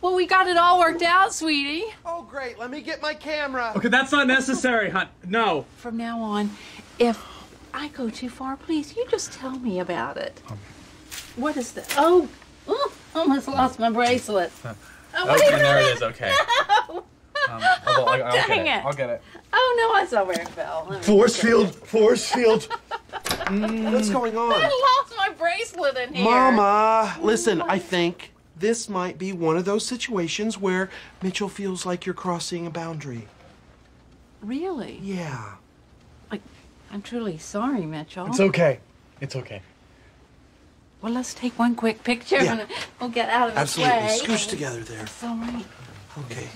Well, we got it all worked out, sweetie. Oh, great. Let me get my camera. Okay, that's not necessary, hon. No. From now on, if I go too far, please, you just tell me about it. What is that? Oh, oh, almost lost my bracelet. Oh, wait Okay, a there it minute. is. Okay. No. Um, I'll, I'll, I'll get Dang it. it. I'll get it. Oh no, I saw where it fell. Force field. Force field. What's going on? I lost my bracelet in here. Mama, listen, I think this might be one of those situations where Mitchell feels like you're crossing a boundary. Really? Yeah. Like, I'm truly sorry, Mitchell. It's okay. It's okay. Well, let's take one quick picture Yeah. and we'll get out of his Absolutely. way. Scooch together there. It's all right. Okay.